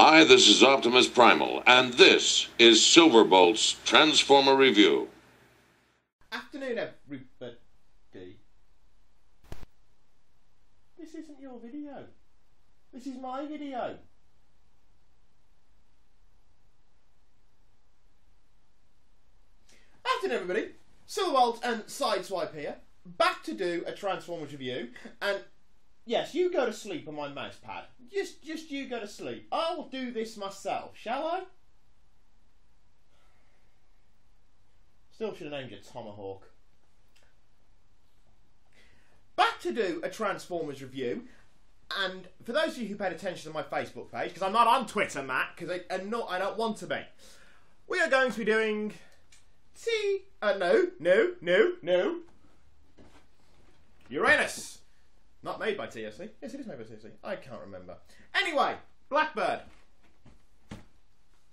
Hi, this is Optimus Primal, and this is Silverbolt's Transformer Review. Afternoon, everybody. This isn't your video. This is my video. Afternoon, everybody. Silverbolt and Sideswipe here. Back to do a Transformers review. And yes, you go to sleep on my mouse pad. Just, just you go to sleep. I will do this myself, shall I? Still should have named you Tomahawk. Back to do a Transformers review. And for those of you who paid attention to my Facebook page, because I'm not on Twitter, Matt, because I, and not, I don't want to be, we are going to be doing. See, uh, no, no, no, no. Uranos. Not made by TFC. Yes, it is made by TFC. I can't remember. Anyway, Blackbird.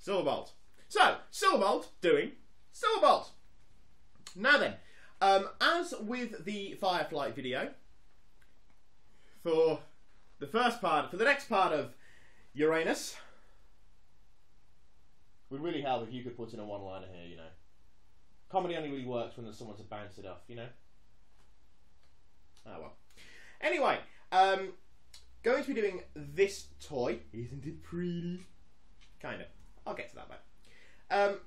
Silverbolt. So, Silverbolt doing Silverbolt. Now then, um, as with the Firefly video, for the first part, for the next part of Uranos, would really help if you could put in a one-liner here, you know. Comedy only really works when there's someone to bounce it off, you know. Oh well. Anyway, um, going to be doing this toy. Isn't it pretty? Kind of. I'll get to that bit. Um,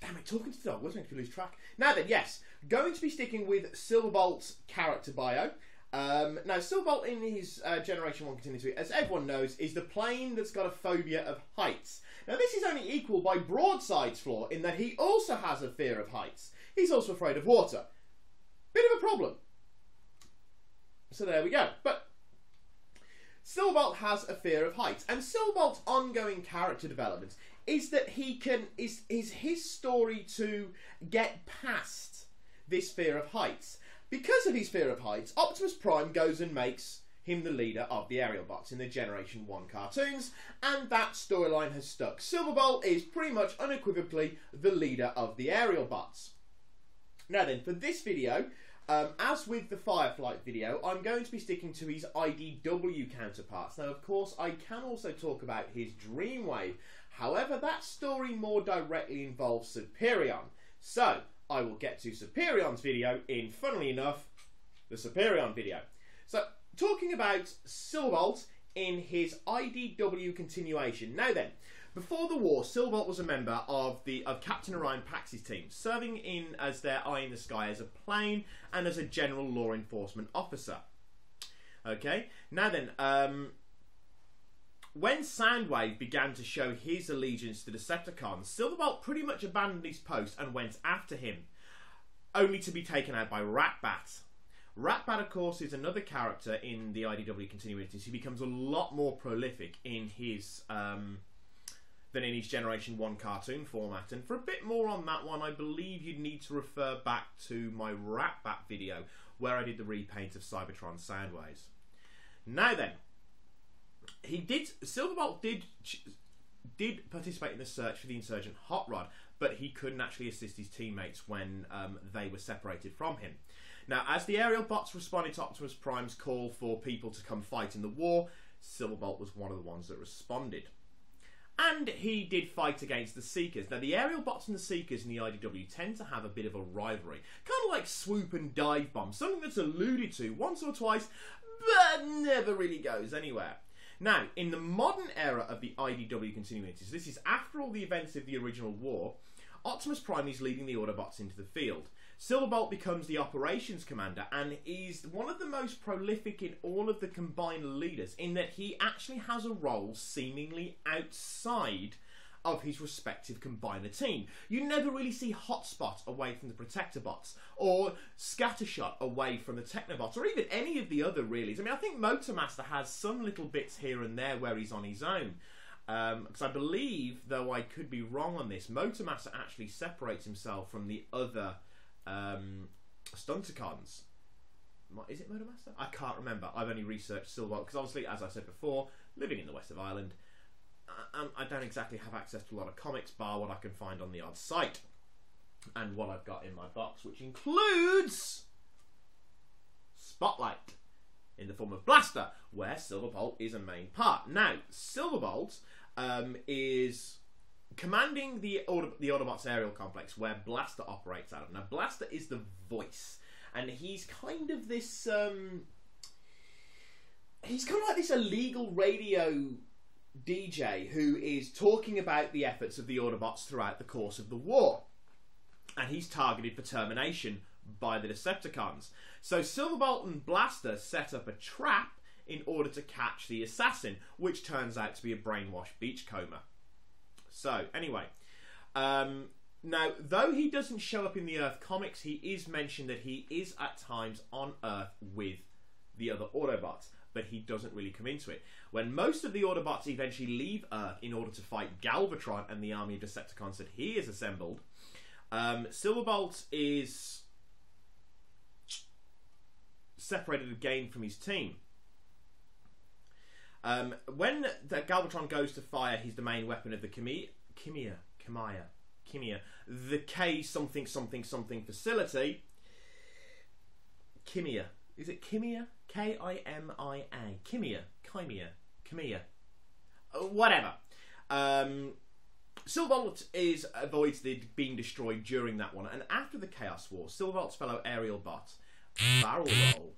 damn it, talking to the dog was making me lose track. Now then, yes, going to be sticking with Silverbolt's character bio. Um, now, Silverbolt in his uh, Generation 1 continuity, as everyone knows, is the plane that's got a phobia of heights. Now, this is only equal by Broadside's flaw in that he also has a fear of heights. He's also afraid of water. Bit of a problem. So there we go. But Silverbolt has a fear of heights, and Silverbolt's ongoing character development is that he can is is his story to get past this fear of heights. Because of his fear of heights, Optimus Prime goes and makes him the leader of the aerial bots in the Generation 1 cartoons, and that storyline has stuck. Silverbolt is pretty much unequivocally the leader of the aerial bots. Now then, for this video, um, as with the Fireflight video, I'm going to be sticking to his IDW counterparts. Now, of course, I can also talk about his Dreamwave. However, that story more directly involves Superion. So, I will get to Superion's video in, funnily enough, the Superion video. So, talking about Silverbolt in his IDW continuation. Now then, before the war, Silverbolt was a member of the of Captain Orion Pax's team, serving in as their eye in the sky as a plane and as a general law enforcement officer. Okay, now then, um, when Soundwave began to show his allegiance to the Decepticons, Silverbolt pretty much abandoned his post and went after him, only to be taken out by Ratbat. Ratbat, of course, is another character in the IDW continuities. He becomes a lot more prolific in his um, than in his Generation 1 cartoon format. And for a bit more on that one, I believe you'd need to refer back to my Ratbat video, where I did the repaint of Cybertron Soundwaves. Now then, he did Silverbolt did did participate in the search for the insurgent Hot Rod, but he couldn't actually assist his teammates when um, they were separated from him. Now, as the aerial bots responded to Optimus Prime's call for people to come fight in the war, Silverbolt was one of the ones that responded. And he did fight against the Seekers. Now, the aerial bots and the Seekers in the IDW tend to have a bit of a rivalry. Kind of like swoop and dive bomb, something that's alluded to once or twice, but never really goes anywhere. Now, in the modern era of the IDW continuities, this is after all the events of the original war, Optimus Prime is leading the Autobots into the field. Silverbolt becomes the operations commander and is one of the most prolific in all of the combined leaders in that he actually has a role seemingly outside of his respective combiner team. You never really see Hotspot away from the Protectobots, or Scattershot away from the Technobots, or even any of the other reallys. I mean, I think Motormaster has some little bits here and there where he's on his own. Because um, I believe, though I could be wrong on this, Motormaster actually separates himself from the other um, Stunticons. Is it Motormaster? I can't remember. I've only researched Silverbolt because obviously, as I said before, living in the west of Ireland, I, I don't exactly have access to a lot of comics, bar what I can find on the odd site, and what I've got in my box, which includes Spotlight. in the form of Blaster, where Silverbolt is a main part. Now, Silverbolt um, is commanding the Aud- the Autobots aerial complex where Blaster operates out of. Now, Blaster is the voice, and he's kind of this. Um, he's kind of like this illegal radio DJ who is talking about the efforts of the Autobots throughout the course of the war. And he's targeted for termination by the Decepticons. So Silverbolt and Blaster set up a trap in order to catch the assassin, which turns out to be a brainwashed beachcomber. So, anyway, um, now, though he doesn't show up in the Earth comics, he is mentioned that he is at times on Earth with the other Autobots, but he doesn't really come into it. When most of the Autobots eventually leave Earth in order to fight Galvatron and the army of Decepticons that he has assembled, um, Silverbolt is separated again from his team. Um, when the Galvatron goes to fire his domain weapon of the Kimia, Kimia, Kimia, Kimia, the K something something something facility. Kimia. Is it Kimia? K I M I A. Kimia. Kimia. Kimia. Uh, whatever. Um, is avoids the being destroyed during that one, and after the Chaos War, Silverbolt's fellow aerial bot, Barrel Roll.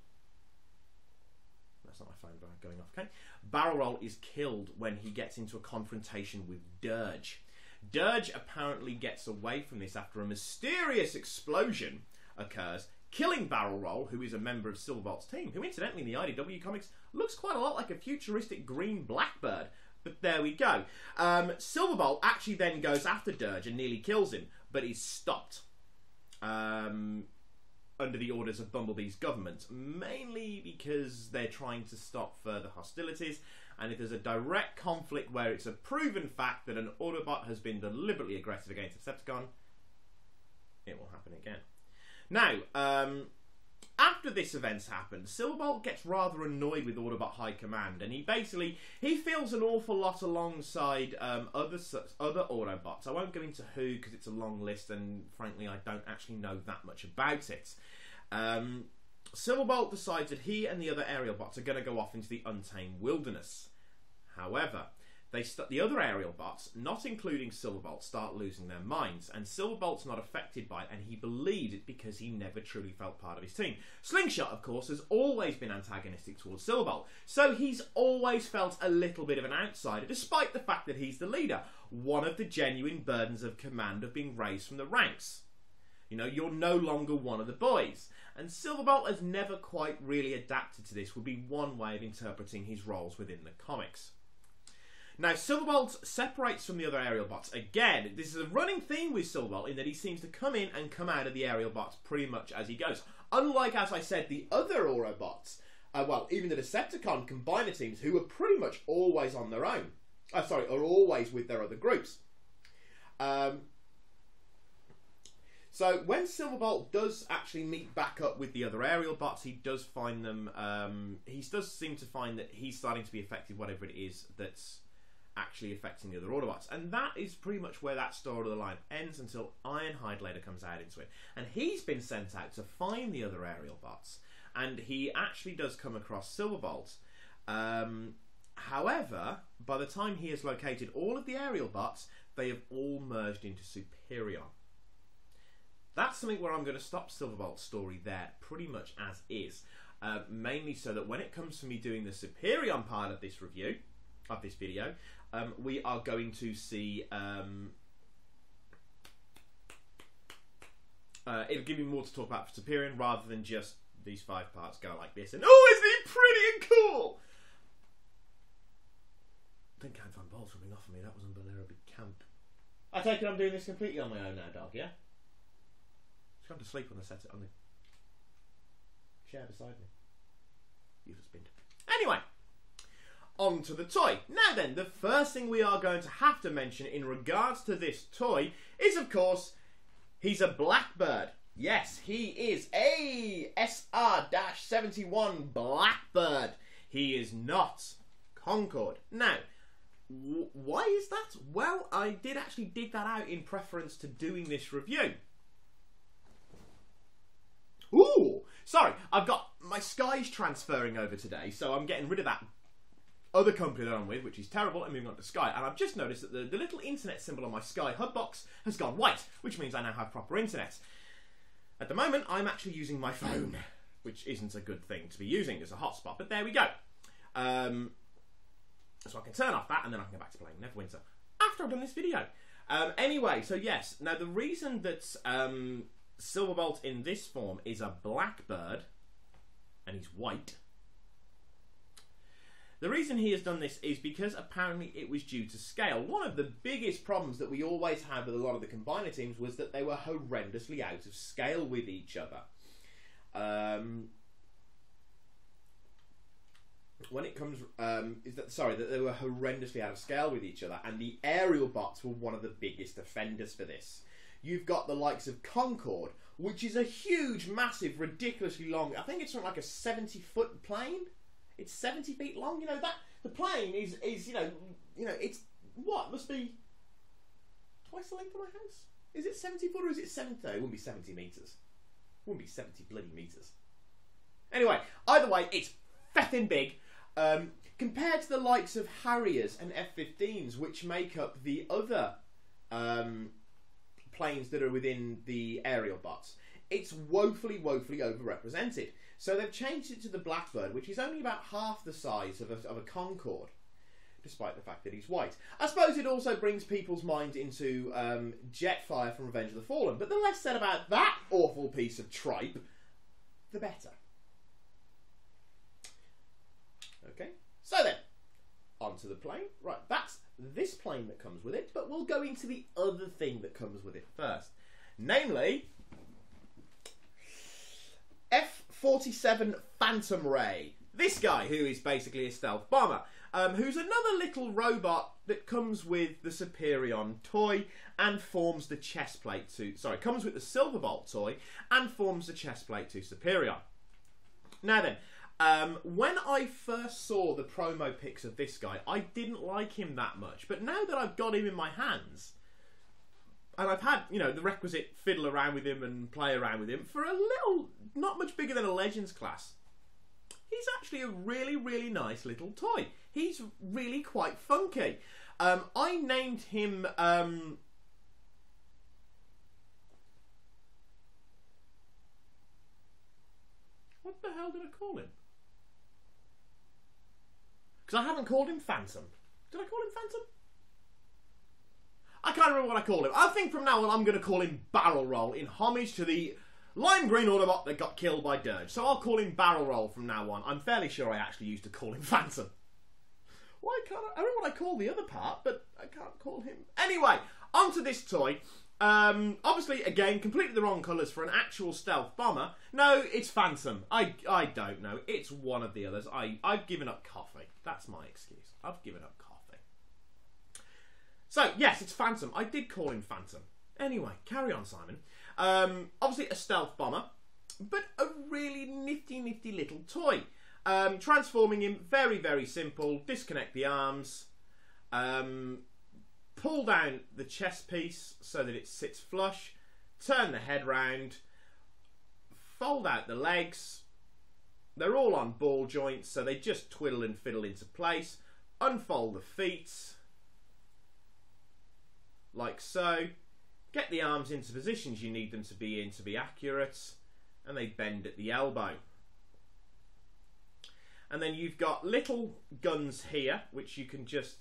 That's not my phone going off. Okay, Barrel Roll is killed when he gets into a confrontation with Dirge. Dirge apparently gets away from this after a mysterious explosion occurs, killing Barrel Roll, who is a member of Silverbolt's team, who incidentally in the IDW comics looks quite a lot like a futuristic green blackbird. But there we go. Um, Silverbolt actually then goes after Dirge and nearly kills him, but he's stopped. Um, under the orders of Bumblebee's government, mainly because they're trying to stop further hostilities. And if there's a direct conflict where it's a proven fact that an Autobot has been deliberately aggressive against a Decepticon, it will happen again. Now, um, after this event's happened, Silverbolt gets rather annoyed with Autobot High Command, and he basically he feels an awful lot alongside um, other other Autobots. I won't go into who because it's a long list, and frankly, I don't actually know that much about it. Um, Silverbolt decides that he and the other aerial bots are going to go off into the untamed wilderness. However, they st- the other aerial bots, not including Silverbolt, start losing their minds, and Silverbolt's not affected by it, and he believes it because he never truly felt part of his team. Slingshot, of course, has always been antagonistic towards Silverbolt, so he's always felt a little bit of an outsider, despite the fact that he's the leader. One of the genuine burdens of command of being raised from the ranks. You know, you're no longer one of the boys. And Silverbolt has never quite really adapted to this, would be one way of interpreting his roles within the comics. Now, Silverbolt separates from the other aerial bots. Again, this is a running theme with Silverbolt in that he seems to come in and come out of the aerial bots pretty much as he goes. Unlike, as I said, the other Autobots, uh, well, even the Decepticon combiner teams, who are pretty much always on their own. Uh, sorry, are always with their other groups. Um, so when Silverbolt does actually meet back up with the other aerial bots, he does find them. Um, he does seem to find that he's starting to be affected, whatever it is that's actually affecting the other Autobots. And that is pretty much where that story of the line ends until Ironhide later comes out into it. And he's been sent out to find the other aerial bots. And he actually does come across Silverbolt. Um, however, by the time he has located all of the aerial bots, they have all merged into Superion. That's something where I'm going to stop Silverbolt's story there, pretty much as is. Uh, mainly so that when it comes to me doing the Superion part of this review, of this video, um, we are going to see. Um, uh, it'll give me more to talk about for Superion rather than just these five parts go like this and oh, isn't he pretty and cool? I think Count Van Ball's rubbing off on me. That was unbelievably camp. I take it I'm doing this completely on my own now, dog. Yeah. She's gone to sleep when I set it on the chair beside me. Useless bin. Anyway onto the toy. Now then, the first thing we are going to have to mention in regards to this toy is, of course, he's a blackbird. Yes, he is a SR-71 Blackbird. He is not Concorde. Now, why is that? Well, I did actually dig that out in preference to doing this review. Ooh, sorry, I've got my Sky's transferring over today, so I'm getting rid of that other company that I'm with, which is terrible, and moving on to Sky. And I've just noticed that the, the little internet symbol on my Sky hub box has gone white, which means I now have proper internet. At the moment, I'm actually using my phone, which isn't a good thing to be using as a hotspot, but there we go. Um, so I can turn off that, and then I can go back to playing Neverwinter after I've done this video. Um, anyway, so yes, now the reason that um, Silverbolt in this form is a blackbird, and he's white, the reason he has done this is because apparently it was due to scale. One of the biggest problems that we always had with a lot of the combiner teams was that they were horrendously out of scale with each other. Um, when it comes, um, is that sorry that they were horrendously out of scale with each other, and the aerial bots were one of the biggest offenders for this. You've got the likes of Concorde, which is a huge, massive, ridiculously long. I think it's from like a seventy-foot plane it's seventy feet long. You know that the plane is is you know you know it's what must be twice the length of my house. Is it seventy foot or is it seventy? No, it wouldn't be seventy meters. It wouldn't be seventy bloody meters. Anyway, either way, it's feffing big. Um, compared to the likes of Harriers and F-15s, which make up the other um, planes that are within the aerial bots, it's woefully, woefully overrepresented. So they've changed it to the Blackbird, which is only about half the size of a, of a Concorde, despite the fact that he's white. I suppose it also brings people's mind into um, Jetfire from Revenge of the Fallen, but the less said about that awful piece of tripe, the better. Okay, so then, onto the plane. Right, that's this plane that comes with it, but we'll go into the other thing that comes with it first. Namely, F-47 Phantom Ray. This guy, who is basically a stealth bomber, um, who's another little robot that comes with the Superion toy and forms the chest plate to... Sorry, comes with the Silverbolt toy and forms the chest plate to Superion. Now then, um, when I first saw the promo pics of this guy, I didn't like him that much. But now that I've got him in my hands, and I've had, you know, the requisite fiddle around with him and play around with him for a little, not much bigger than a Legends class. He's actually a really, really nice little toy. He's really quite funky. Um, I named him. Um, what the hell did I call him? Because I haven't called him Phantom. Did I call him Phantom? I can't remember what I called him. I think from now on I'm going to call him Barrel Roll in homage to the lime green Autobot that got killed by Dirge. So I'll call him Barrel Roll from now on. I'm fairly sure I actually used to call him Phantom. Why can't I? I don't know what I call the other part, but I can't call him. Anyway, onto this toy. Um, obviously, again, completely the wrong colours for an actual stealth bomber. No, it's Phantom. I, I don't know. It's one of the others. I, I've given up coffee. That's my excuse. I've given up coffee. So, yes, it's Phantom. I did call him Phantom. Anyway, carry on, Simon. Um, obviously, a stealth bomber, but a really nifty, nifty little toy. Um, transforming him, very, very simple. Disconnect the arms. Um, pull down the chest piece so that it sits flush. Turn the head round. Fold out the legs. They're all on ball joints, so they just twiddle and fiddle into place. Unfold the feet like so. Get the arms into positions you need them to be in to be accurate, and they bend at the elbow. And then you've got little guns here, which you can just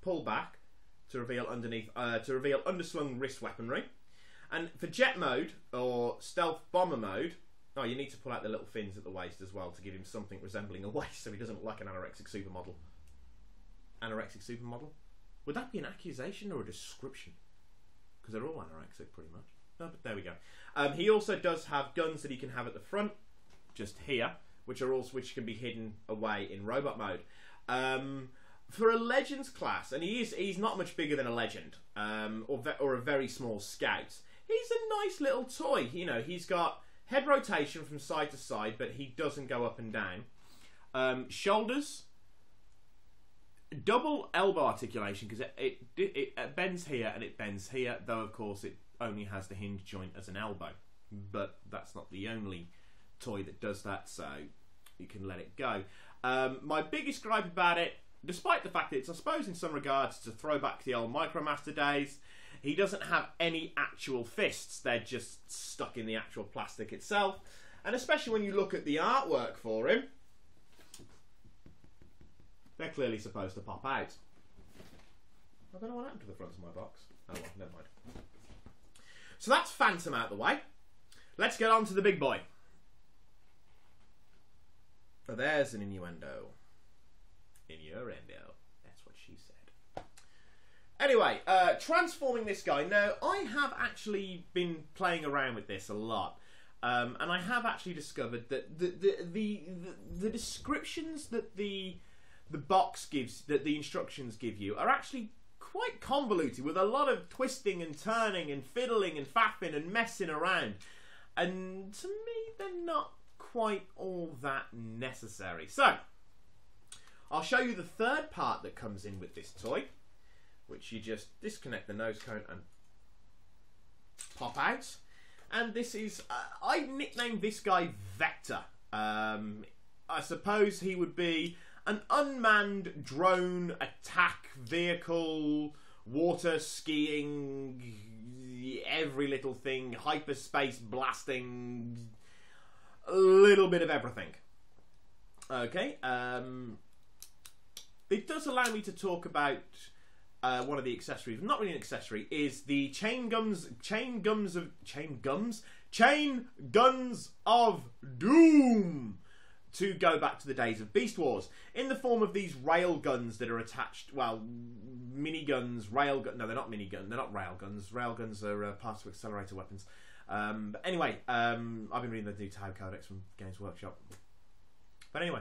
pull back to reveal underneath uh, to reveal underslung wrist weaponry. And for jet mode or stealth bomber mode, oh, you need to pull out the little fins at the waist as well to give him something resembling a waist, so he doesn't look like an anorexic supermodel. Anorexic supermodel. Would that be an accusation or a description? Because they're all anorexic, pretty much. No, but there we go. Um, he also does have guns that he can have at the front, just here, which are also which can be hidden away in robot mode. Um, for a legends class, and he is he's not much bigger than a legend, um, or or a very small scout. He's a nice little toy. You know, he's got head rotation from side to side, but he doesn't go up and down. Um, shoulders double elbow articulation because it, it, it, it bends here and it bends here, though of course it only has the hinge joint as an elbow. But that's not the only toy that does that, so you can let it go. Um, my biggest gripe about it, despite the fact that it's, I suppose, in some regards, to a throwback to the old Micromaster days. He doesn't have any actual fists; they're just stuck in the actual plastic itself. And especially when you look at the artwork for him, they're clearly supposed to pop out. I don't know what happened to the front of my box. Oh well, never mind. So that's Phantom out the way. Let's get on to the big boy. Oh, there's an innuendo. Innuendo. That's what she said. Anyway, uh, transforming this guy. Now, I have actually been playing around with this a lot. Um, and I have actually discovered that the the, the the the descriptions that the the box gives, that the instructions give you, are actually quite convoluted with a lot of twisting and turning and fiddling and faffing and messing around. And to me, they're not quite all that necessary. So, I'll show you the third part that comes in with this toy, which you just disconnect the nose cone and pop out. And this is, uh, I nicknamed this guy Vector. Um, I suppose he would be an unmanned drone attack vehicle, water skiing, every little thing, hyperspace blasting, a little bit of everything. Okay, um, it does allow me to talk about uh, one of the accessories. Not really an accessory. Is the chain guns, chain guns of chain gums, chain guns of doom to go back to the days of Beast Wars in the form of these rail guns that are attached. Well, mini guns, rail gun. No, they're not mini gun. They're not rail guns. Rail guns are uh, of accelerator weapons. Um, but anyway, um, I've been reading the new Tau Codex from Games Workshop. But anyway,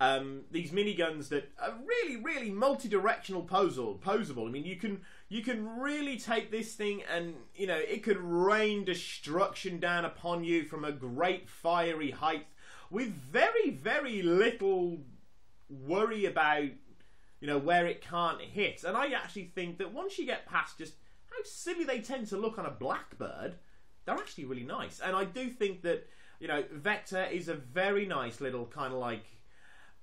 um, these miniguns that are really, really multi-directional. Posable. I mean, you can you can really take this thing and you know it could rain destruction down upon you from a great fiery height with very, very little worry about you know where it can't hit. And I actually think that once you get past just how silly they tend to look on a blackbird, they're actually really nice. And I do think that you know Vector is a very nice little kind of like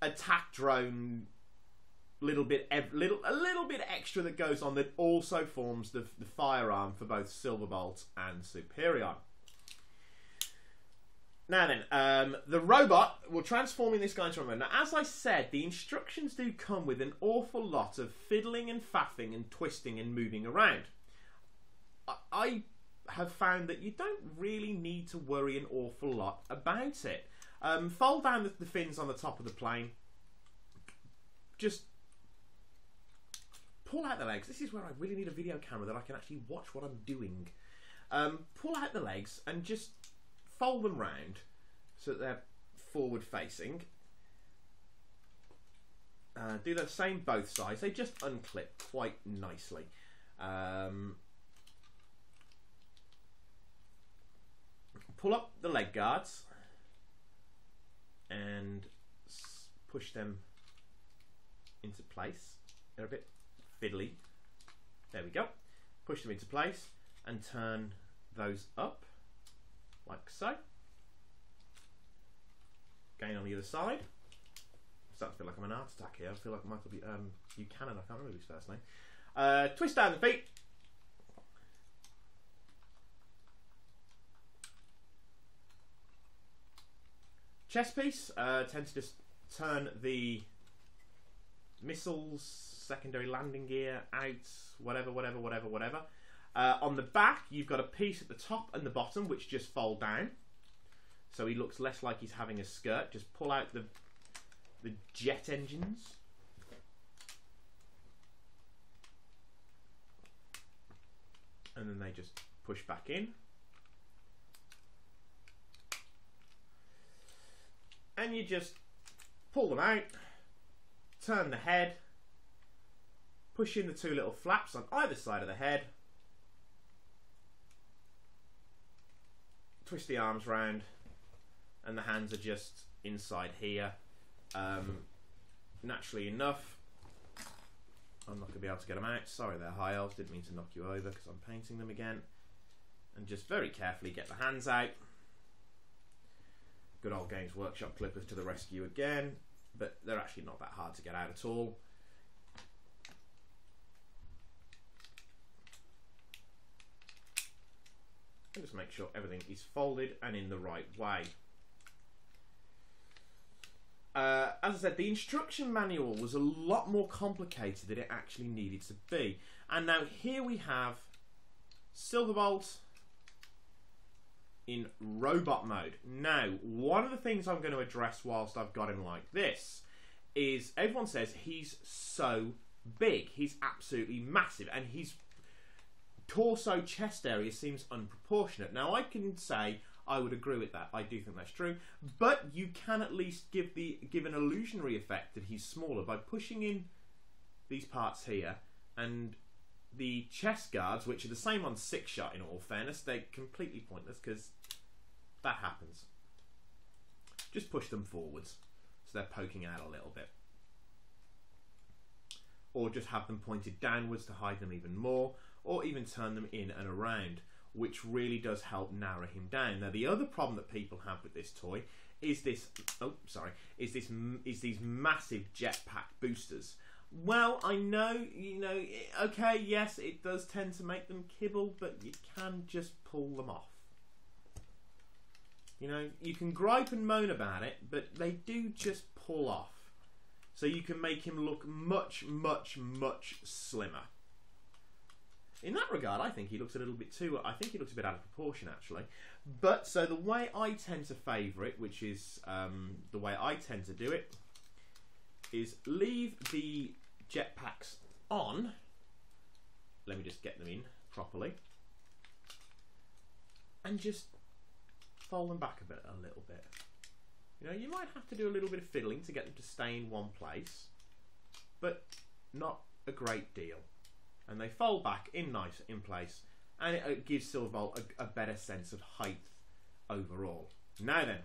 attack drone little bit ev- little a little bit extra that goes on that also forms the, the firearm for both Silverbolt and Superion. Now then, um, the robot will transform in this guy into a robot. Now, as I said, the instructions do come with an awful lot of fiddling and faffing and twisting and moving around. I, I have found that you don't really need to worry an awful lot about it. Um, fold down the, the fins on the top of the plane. Just pull out the legs. This is where I really need a video camera that I can actually watch what I'm doing. Um, pull out the legs and just fold them round so that they're forward facing. Uh, do the same both sides. They just unclip quite nicely. Um, pull up the leg guards and push them into place. They're a bit fiddly. There we go. Push them into place and turn those up like so. Again on the other side. Start to feel like I'm an art attack here. I feel like Michael B. Um, Buchanan. I can't remember his first name. Uh, twist down the feet. Chest piece. Uh, tend to just turn the missiles, secondary landing gear out, whatever, whatever, whatever, whatever. Uh, on the back, you've got a piece at the top and the bottom which just fold down. So he looks less like he's having a skirt. Just pull out the, the jet engines. And then they just push back in. And you just pull them out, turn the head, push in the two little flaps on either side of the head, twist the arms round, and the hands are just inside here. Um, naturally enough, I'm not going to be able to get them out. Sorry there, high elves. Didn't mean to knock you over because I'm painting them again. And just very carefully get the hands out. Good old Games Workshop clippers to the rescue again, but they're actually not that hard to get out at all. Just make sure everything is folded and in the right way. Uh, as I said, the instruction manual was a lot more complicated than it actually needed to be. And now here we have Silverbolt in robot mode. Now, one of the things I'm going to address whilst I've got him like this is everyone says he's so big. He's absolutely massive and his torso chest area seems unproportionate. Now, I can say I would agree with that. I do think that's true. But you can at least give the give an illusionary effect that he's smaller by pushing in these parts here and the chest guards, which are the same on Sixshot in all fairness, they're completely pointless because that happens. Just push them forwards so they're poking out a little bit. Or just have them pointed downwards to hide them even more, or even turn them in and around, which really does help narrow him down. Now, the other problem that people have with this toy is this. Oh, sorry, is this is these massive jetpack boosters. Well, I know, you know, eh, okay, yes, it does tend to make them kibble, but you can just pull them off. You know, you can gripe and moan about it, but they do just pull off. So you can make him look much, much, much slimmer. In that regard, I think he looks a little bit too. I think he looks a bit out of proportion, actually. But so the way I tend to favour it, which is um, the way I tend to do it, is leave the jetpacks on. Let me just get them in properly, and just fold them back a bit, a little bit. You know, you might have to do a little bit of fiddling to get them to stay in one place, but not a great deal. And they fold back in nice in place, and it, gives Silverbolt a, a better sense of height overall. Now then,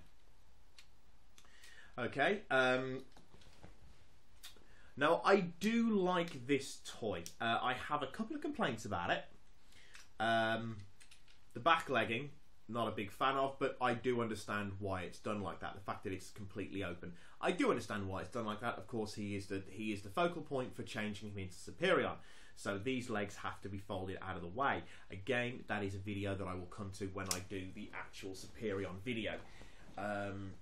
okay. Um, now I do like this toy. Uh, I have a couple of complaints about it. Um, the back legging not a big fan of, but I do understand why it's done like that. The fact that it's completely open, I do understand why it's done like that. Of course, he is the he is the focal point for changing him into Superion. So these legs have to be folded out of the way. Again, that is a video that I will come to when I do the actual Superion video. Um,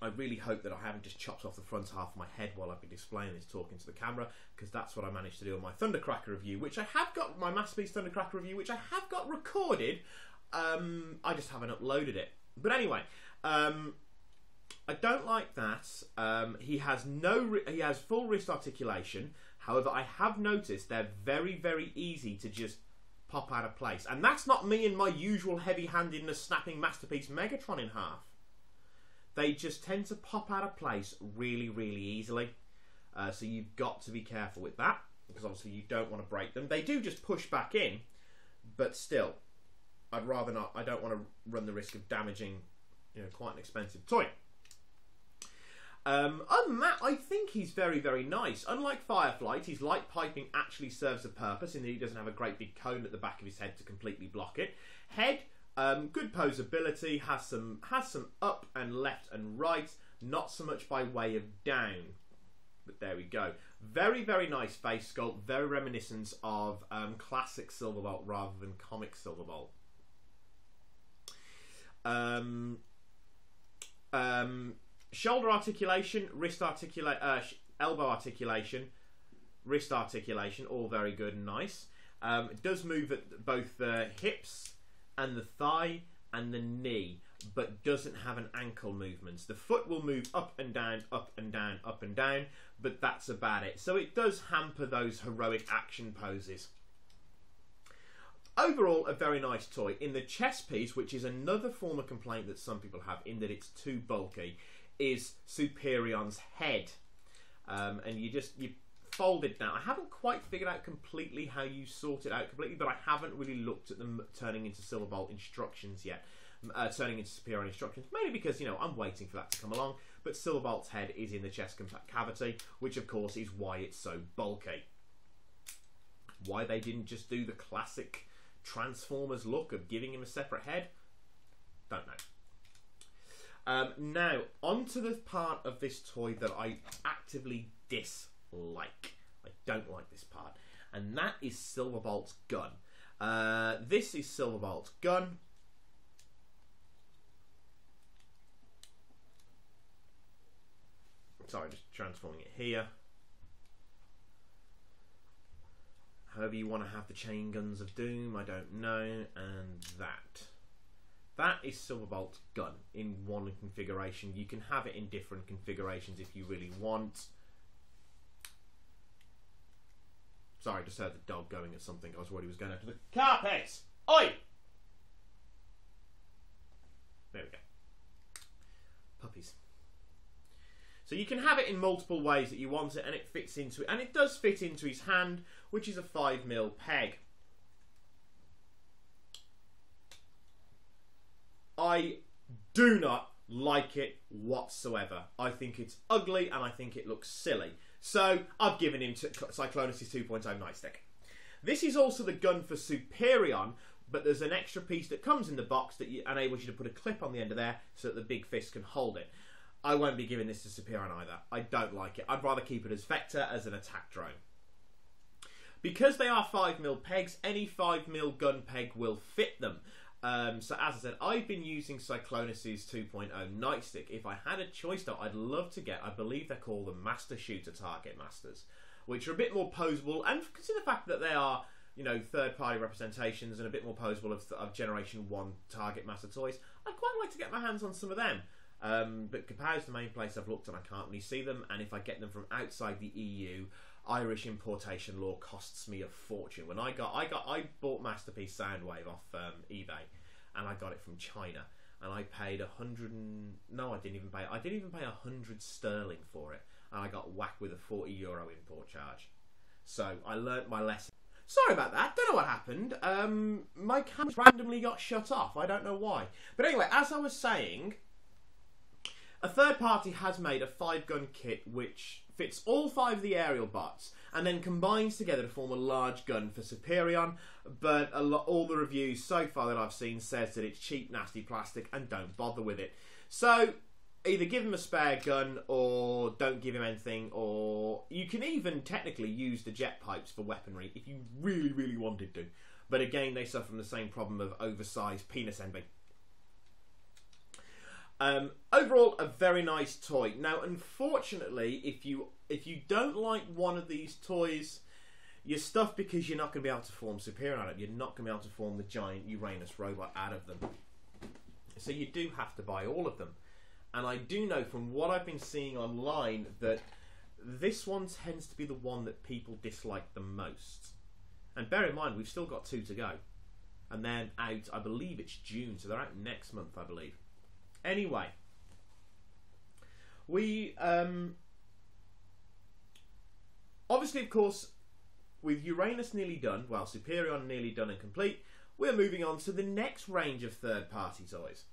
I really hope that I haven't just chopped off the front half of my head while I've been displaying this talking to the camera, because that's what I managed to do on my Thundercracker review, which I have got my Masterpiece Thundercracker review, which I have got recorded um, I just haven't uploaded it. But anyway, um, I don't like that. Um, he has no, he has full wrist articulation. However, I have noticed they're very, very easy to just pop out of place, and that's not me and my usual heavy-handedness snapping masterpiece Megatron in half. They just tend to pop out of place really, really easily. Uh, so you've got to be careful with that because obviously you don't want to break them. They do just push back in, but still, I'd rather not. I don't want to run the risk of damaging, you know, quite an expensive toy. Um, other than that, I think he's very, very nice. Unlike Fireflight, his light piping actually serves a purpose in that he doesn't have a great big cone at the back of his head to completely block it. Head, um, good posability, has some has some up and left and right, not so much by way of down. But there we go. Very, very nice face sculpt, very reminiscent of um, classic Silverbolt rather than comic Silverbolt. Um, um, shoulder articulation, wrist articulation, uh, elbow articulation, wrist articulation, all very good and nice. Um, it does move at both the hips and the thigh and the knee, but doesn't have an ankle movements. The foot will move up and down, up and down, up and down, but that's about it. So it does hamper those heroic action poses. Overall, a very nice toy. In the chest piece, which is another form of complaint that some people have in that it's too bulky, is Superion's head. Um, and you just you folded down. I haven't quite figured out completely how you sort it out completely, but I haven't really looked at them turning into Silverbolt instructions yet. Uh, turning into Superion instructions, mainly because you know I'm waiting for that to come along. But Silverbolt's head is in the chest cavity, which of course is why it's so bulky. Why they didn't just do the classic Transformers look of giving him a separate head? Don't know. Um, now, onto the part of this toy that I actively dislike. I don't like this part, and that is Silverbolt's gun. Uh, this is Silverbolt's gun. Sorry, just transforming it here. However you want to have the chain guns of doom, I don't know. And that. That is Silverbolt's gun in one configuration. You can have it in different configurations if you really want. Sorry, I just heard the dog going at something. I was worried he was going to the carpet. Oi! There we go. Puppies. So you can have it in multiple ways that you want it, and it fits into it, and it does fit into his hand, which is a five mil peg. I do not like it whatsoever. I think it's ugly and I think it looks silly. So I've given him to Cyclonus 2.0 nightstick. This is also the gun for Superion, but there's an extra piece that comes in the box that enables you to put a clip on the end of there so that the big fist can hold it. I won't be giving this to Superion either. I don't like it. I'd rather keep it as Vector as an attack drone. Because they are 5mm pegs, any 5mm gun peg will fit them. Um, so as I said, I've been using Cyclonus's 2.0 nightstick. If I had a choice though, I'd love to get, I believe they're called the Master Shooter Target Masters, which are a bit more posable, and consider the fact that they are, you know, third-party representations and a bit more posable of, of Generation 1 Target Master toys, I'd quite like to get my hands on some of them. Um, but is the main place I've looked and I can't really see them, and if I get them from outside the EU, Irish importation law costs me a fortune. When I got, I got, I bought Masterpiece Soundwave off um, eBay, and I got it from China, and I paid a hundred no, I didn't even pay. I didn't even pay a hundred sterling for it, and I got whacked with a forty euro import charge. So I learnt my lesson. Sorry about that. Don't know what happened. Um, my camera randomly got shut off. I don't know why. But anyway, as I was saying, a third party has made a five gun kit which fits all five of the aerial bots and then combines together to form a large gun for Superion. But lo- all the reviews so far that I've seen says that it's cheap, nasty plastic and don't bother with it. So either give him a spare gun or don't give him anything, or you can even technically use the jet pipes for weaponry if you really, really wanted to. But again, they suffer from the same problem of oversized penis envy. Um, overall, a very nice toy. Now, unfortunately, if you if you don't like one of these toys, you're stuffed because you're not going to be able to form Superion out of it. You're not going to be able to form the giant Uranos robot out of them. So you do have to buy all of them. And I do know from what I've been seeing online that this one tends to be the one that people dislike the most. And bear in mind, we've still got two to go. And then out, I believe it's June, so they're out next month, I believe. Anyway, we um, obviously, of course, with Uranos nearly done, well, Superion nearly done and complete, we're moving on to the next range of third-party toys.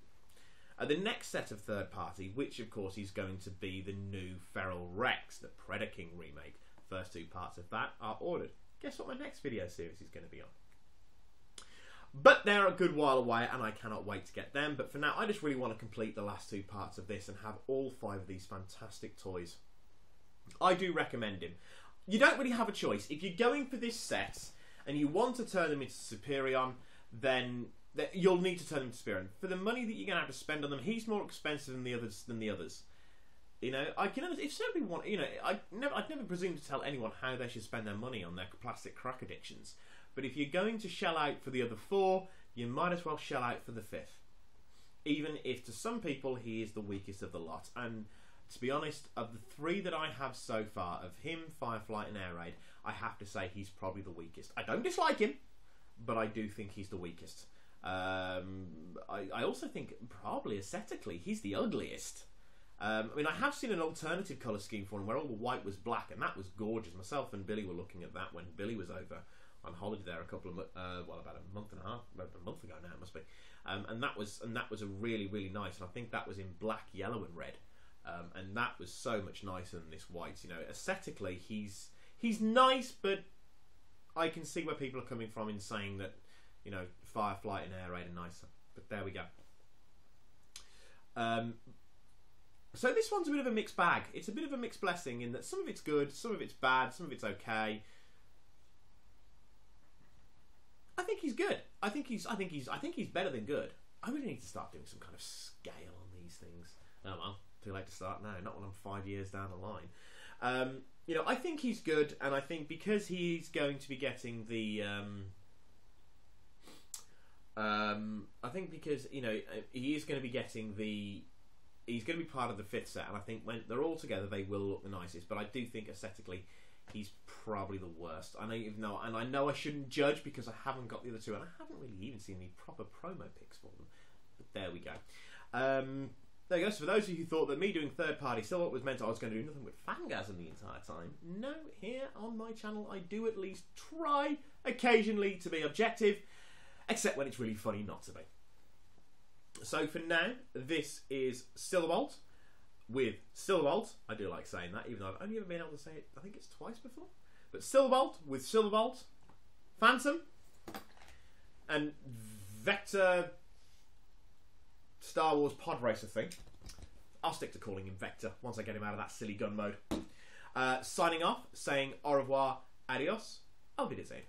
Uh, the next set of third party, which of course is going to be the new Feral Rex, the Predaking remake. First two parts of that are ordered. Guess what my next video series is going to be on? But they're a good while away, and I cannot wait to get them. But for now, I just really want to complete the last two parts of this and have all five of these fantastic toys. I do recommend him. You don't really have a choice. If you're going for this set and you want to turn them into Superion, then you'll need to turn them to Superion. For the money that you're going to have to spend on them, he's more expensive than the others. Than the others. You know, I can if somebody want, you know, I never, I'd never presume to tell anyone how they should spend their money on their plastic crack addictions. But if you're going to shell out for the other four, you might as well shell out for the fifth. Even if to some people he is the weakest of the lot. And to be honest, of the three that I have so far, of him, Fireflight, and Air Raid, I have to say he's probably the weakest. I don't dislike him, but I do think he's the weakest. Um, I, I, also think probably aesthetically he's the ugliest. Um, I mean, I have seen an alternative colour scheme for him where all the white was black, and that was gorgeous. Myself and Billy were looking at that when Billy was over on holiday there a couple of uh, well about a month and a half, a month ago now it must be, um, and that was and that was a really really nice, and I think that was in black, yellow, and red, um, and that was so much nicer than this white. You know, aesthetically he's he's nice, but I can see where people are coming from in saying that you know Fireflight and Air Raid are nicer. But there we go. Um, so this one's a bit of a mixed bag. It's a bit of a mixed blessing in that some of it's good, some of it's bad, some of it's okay. I think he's good. I think he's. I think he's. I think he's better than good. I really need to start doing some kind of scale on these things. Oh well, too late to start now. Not when I'm five years down the line. Um, you know, I think he's good, and I think because he's going to be getting the. Um, um, I think because you know he is going to be getting the. He's going to be part of the fifth set, and I think when they're all together, they will look the nicest. But I do think aesthetically, he's probably the worst. I know even though, and I know I shouldn't judge because I haven't got the other two, and I haven't really even seen any proper promo pics for them. But there we go. Um, there you go. So for those of you who thought that me doing third party Silhouette was meant I was going to do nothing with Fangasm the entire time, no, here on my channel I do at least try occasionally to be objective, except when it's really funny not to be. So for now, this is Silverbolt with Silverbolt. I do like saying that, even though I've only ever been able to say it, I think it's twice before. But Silverbolt with Silverbolt, Phantom, and Vector Star Wars pod racer thing. I'll stick to calling him Vector once I get him out of that silly gun mode. Uh, signing off, saying au revoir, adios, I'll be Wiedersehen.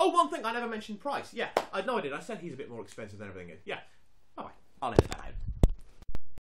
Oh, one thing I never mentioned price. Yeah, I know I did. I said he's a bit more expensive than everything is. Yeah, bye bye. I'll end it.